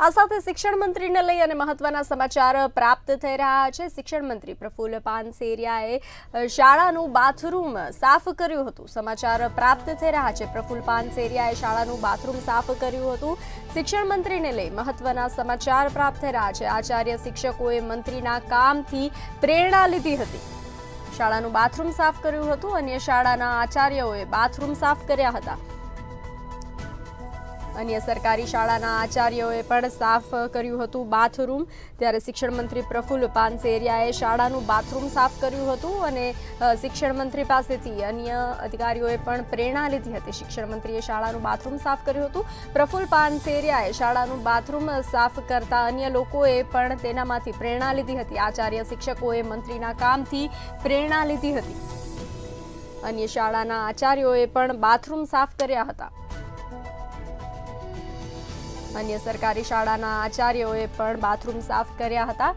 આ સાથે શિક્ષણ મંત્રીને લઈ અને મહત્વના સમાચાર પ્રાપ્ત થઈ રહ્યા છે. શિક્ષણ મંત્રી પ્રફુલ્લ પાનસેરિયાએ શાળાનું બાથરૂમ સાફ કર્યું હતું. સમાચાર પ્રાપ્ત થઈ રહ્યા છે. પ્રફુલ્લ પાનસેરિયાએ શાળાનું બાથરૂમ સાફ કર્યું હતું. શિક્ષણ મંત્રીને લઈ મહત્વના સમાચાર પ્રાપ્ત થઈ રહ્યા છે. આચાર્ય શિક્ષકોએ મંત્રીના કામથી પ્રેરણા લીધી હતી. શાળાનું બાથરૂમ સાફ કર્યું હતું. અન્ય શાળાના આચાર્યોએ બાથરૂમ સાફ કર્યા હતા. અન્ય સરકારી શાળાના આચાર્યોએ પણ સાફ કર્યું હતું બાથરૂમ. ત્યારે શિક્ષણ મંત્રી પ્રફુલ્લ પાનસેરિયાએ શાળાનું બાથરૂમ સાફ કર્યું હતું અને શિક્ષણ મંત્રી પાસેથી અન્ય અધિકારીઓએ પણ પ્રેરણા લીધી હતી. શિક્ષણ મંત્રીએ શાળાનું બાથરૂમ સાફ કર્યું હતું. પ્રફુલ્લ પાનસેરિયાએ શાળાનું બાથરૂમ સાફ કરતા અન્ય લોકોએ પણ તેનામાંથી પ્રેરણા લીધી હતી. આચાર્ય શિક્ષકોએ મંત્રીના કામથી પ્રેરણા લીધી હતી. અન્ય શાળાના આચાર્યોએ પણ બાથરૂમ સાફ કર્યા હતા. અન્ય સરકારી શાળાના આચાર્યોએ પણ બાથરૂમ સાફ કર્યા હતા.